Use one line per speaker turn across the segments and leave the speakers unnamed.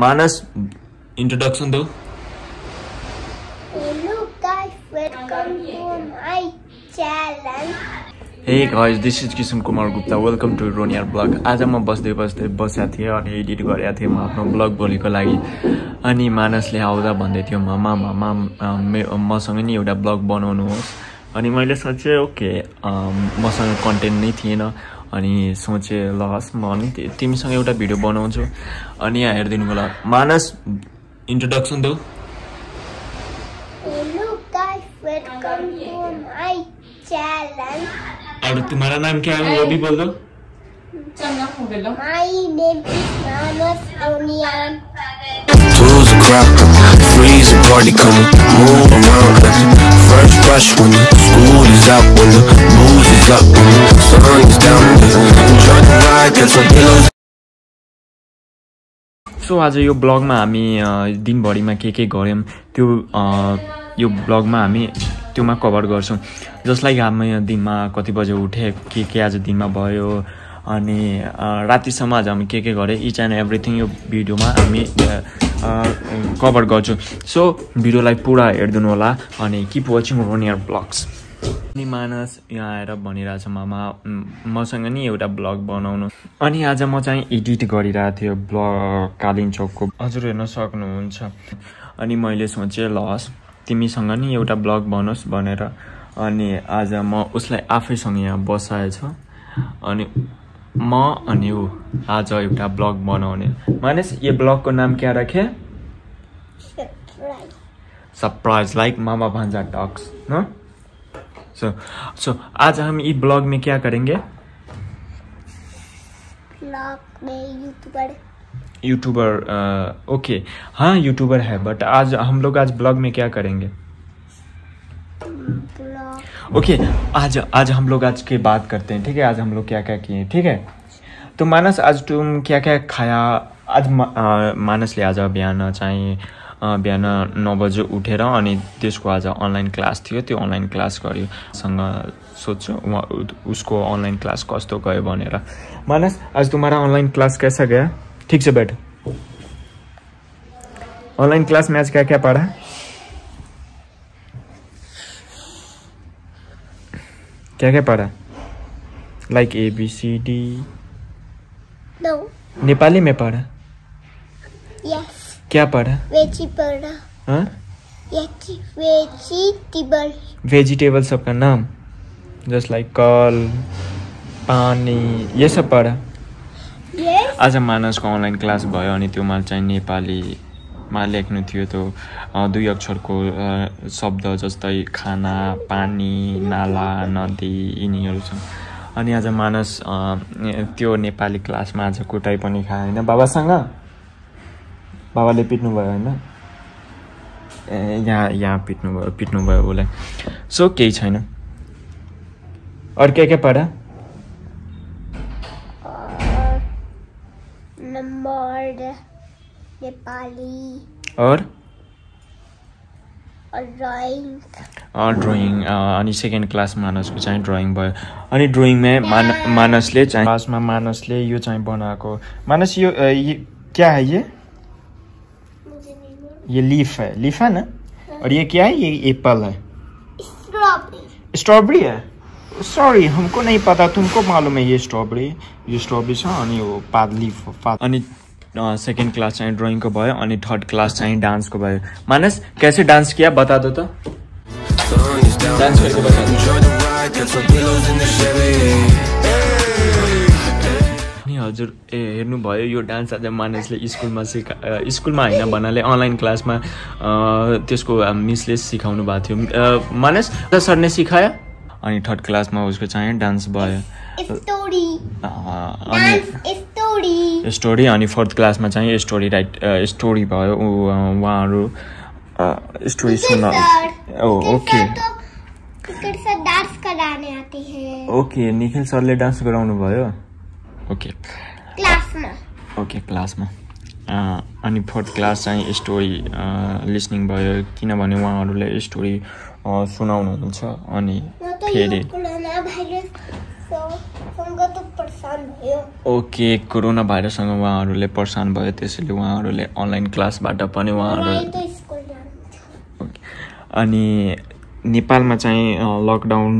मानस introduction दो
Hello guys, welcome to my channel.
Hey guys this is Kisan Kumar Gupta welcome to Ronier blog आज म बस्दै बस्दै बसेको थिएँ अनि एडिट गरेको थिएँ म आफ्नो ब्लग बोलेको लागि। अनि मानसले आउँदा भन्दै थियो मामा मामा मे- मसँग नि एउटा ब्लग बनाउनुहोस्। अनि मैले सोचेँ ओके मसँग कन्टेन्ट नै थिएन। अनि सोचेँ ल हस् म नि ति- तिमीसँग एउटा भिडियो बनाउँछु अनि यहाँ हेरिदिनु होला मानस इन्ट्रोडक्सन दो
Hello guys, welcome to my channel.
और तुम्हारा नाम क्या है वो भी बोल दो.
Tools are cracker, freeze a party coming, move around. First rush when the school is out, when the booze is up, when the sun is down. Enjoy the ride, pillows.
So आज यो ब्लगमा हामी दिनभरिमा के के गऱ्यौँ त्यो यो ब्लगमा हामी त्योमा कभर गर्छौँ जसलाई हामी दिनमा कति बजे उठे के के आज दिनमा भयो अनि रातिसम्म आज हामी के के गरेँ इच एन्ड एभ्रिथिङ यो भिडियोमा हामी कभर गर्छौँ सो भिडियोलाई पुरा हेरिदिनु होला अनि किप वाचिङ रोनियर ब्लग्स अनि मानस यहाँ आएर भनिरहेछ मामा। उम्, मसँग नि एउटा ब्लग बनाउनु। अनि आज म चाहिँ एडिट गरिरहेको थिएँ ब्लग कालिङ चौकको हजुर हेर्न सक्नुहुन्छ। अनि मैले सोचेँ ल हस् तिमीसँग नि एउटा ब्लग बनोस् भनेर। अनि आज म उसलाई आफैसँग यहाँ बसाएछ अनि म अनि ऊ आज एउटा ब्लग बनाउने। मानिस यो ब्लगको नाम क्या राखे. सरप्राइज लाइक मामा भांजा टॉक्स ना? सो सो आज हम इस ब्लॉग में क्या करेंगे?
में यूट्यूबर।
यूट्यूबर ओके हाँ यूट्यूबर है बट आज हम लोग आज ब्लॉग में क्या करेंगे? ओके आज आज हम लोग आज की बात करते हैं ठीक है? आज हम लोग क्या क्या किए ठीक है? तो मानस आज तुम क्या क्या खाया? आज मा- अ, मानसले आज बिहान चाहिँ अ, बिहान नौ बजे उठेर अनि त्यसको आज अनलाइन क्लास थियो त्यो अनलाइन क्लास गर्यो सँग सोध्छु उहाँ उसको अनलाइन क्लास कस्तो गयो भनेर। मानस आज तुम्हारा ऑनलाइन क्लास कैसा गया? ठीक से बैठ। ऑनलाइन क्लास में आज क्या क्या पढ़ा क्या क्या पढ़ा like A B C D
no
Nepali में पढ़ा क्या पढ़ा? हाँ?
यस वेजिटेबल।
वेजिटेबल सबका नाम? जस्ट लाइक कल पानी ये सब पढा? आज मानसको अनलाइन क्लास भयो अनि त्योमा चाहिँ नेपालीमा लेख्नु थियो त्यो दुई अक्षरको शब्द जस्तै खाना पानी नाला नदी यिनीहरू छन्। अनि आज मानस त्यो नेपाली क्लासमा आज कुटाइ पनि होइन बाबासँग? बाबाले पिट्नु भयो होइन? ए, यहाँ यहाँ पिट्नु भयो पिट्नु भयो उसलाई। सो केही छैन। अरू के के पढा?
नेपाली।
और?
और
ड्रइङ। अनि सेकेन्ड क्लास मानसको चाहिँ ड्रइङ भयो। अनि ड्रइङमा मान मानसले चाहिँ क्लासमा मानसले यो चाहिँ बनाएको। मानस यो ये क्या है ये? ये लीफ है। लीफ है ना? और ये क्या है? ये एप्पल है।
स्ट्रॉबेरी।
स्ट्रॉबेरी है? सॉरी हमको नहीं पता। तुमको मालूम है ये स्ट्रॉबेरी? यो स्ट्रॉबेरी छ अनि यो पात लिफ हो, पात अनि सेकेन्ड क्लास चाहिँ ड्रइङको भयो अनि थर्ड क्लास चाहिँ डान्सको भयो। मानस कैसे डान्स किया? बता दो त।
Down.
डान्स हजुर ए हेर्नुभयो यो डान्स आज मानिसले स्कुलमा सिका स्कुलमा होइन भन्नाले अनलाइन क्लासमा त्यसको मिसले सिकाउनु भएको थियो। मानस सरले सिकायो अनि थर्ड क्लासमा उसको चाहिँ डान्स भयो। अनि
डांस स्टोरी।
स्टोरी अनि फोर्थ क्लासमा चाहिँ स्टोरी राइट स्टोरी भयो। उहाँहरू स्टोरी सुन्न ओके। ओके निखिल सरले डान्स गराउनु भयो ओके
क्लास में
ओके क्लासमा अनि फोर्थ क्लास चाहिँ स्टोरी लिसनिङ भयो किनभने उहाँहरूले स्टोरी अँ, सुनाउनुहुन्छ अनि फेरि ओके कोरोना भाइरससँग उहाँहरूले परेसान भयो त्यसैले उहाँहरूले अनलाइन क्लासबाट पनि उहाँहरू। अनि नेपालमा चाहिँ लकडाउन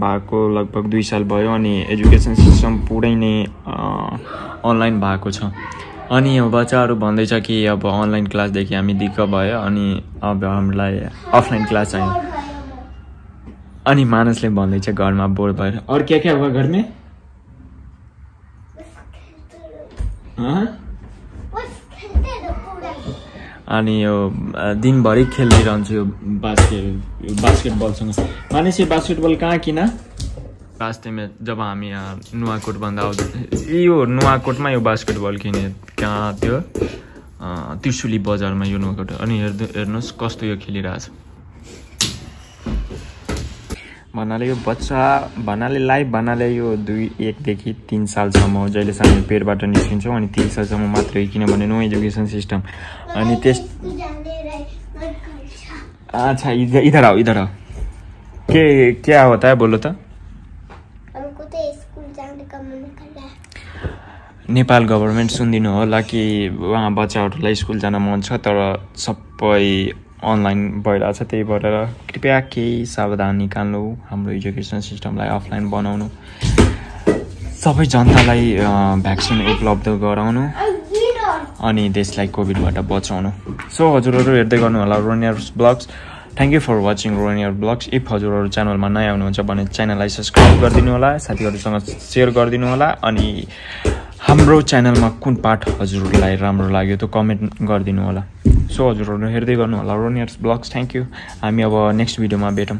भएको लगभग दुई साल भयो अनि एजुकेसन सिस्टम पुरै नै अनलाइन भएको छ। अनि बच्चाहरू भन्दैछ कि अब अनलाइन क्लासदेखि हामी दिक्क भयो अनि अब हामीलाई अफलाइन क्लास चाहियो।
भयो
अनि मानसले भन्दैछ घरमा बोर भएर। और क्या क्या हुआ घर अनि यो दिनभरि खेलिरहन्छु यो बास्केट बास्केटबलसँग। मानिस यो बास्केटबल कहाँ किन? रास्तेमा जब हामी यहाँ नुवाकोटभन्दा आउँदै यो नुवाकोटमा यो बास्केटबल किने कहाँ अ, त्रिशुली बजारमा यो नुवाकोट। अनि हेर्नु हेर्नुहोस् कस्तो यो खेलिरहेछ। भन्नाले यो बच्चा भन्नाले लाइभ भन्नाले यो दुई एकदेखि तिन सालसम्म हो जहिलेसम्म हामी पेटबाट निस्किन्छौँ अनि तिन सालसम्म मात्रै हो किनभने नो एजुकेसन सिस्टम। अनि त्यस अच्छा इधर आओ इधर आओ के क्या होता है बोलो त।
का
नेपाल गभर्मेन्ट सुनिदिनु होला कि उहाँ बच्चाहरूलाई स्कुल जान मन छ तर सबै अनलाइन भइरहेछ त्यही भएर कृपया केही सावधान निकाल्नु हाम्रो एजुकेसन सिस्टमलाई अफलाइन बनाउनु। सबै जनतालाई भ्याक्सिन उपलब्ध गराउनु अनि देशलाई कोभिडबाट बचाउनु। सो हजुरहरू हेर्दै गर्नु होला Ronier's blogs thank you for watching Ronier blogs if हजुरहरू च्यानलमा नयाँ आउनुहुन्छ भने च्यानललाई सब्सक्राइब गरिदिनु होला साथीहरूसँग सेयर गरिदिनु होला अनि हाम्रो च्यानलमा कुन पार्ट हजुरहरूलाई राम्रो लाग्यो त्यो कमेन्ट गरिदिनु होला। सो हजुरहरू हेर्दै गर्नु होला रोनियर्स ब्लग्स थ्याङ्क यू हामी अब नेक्स्ट भिडियोमा भेटौँ।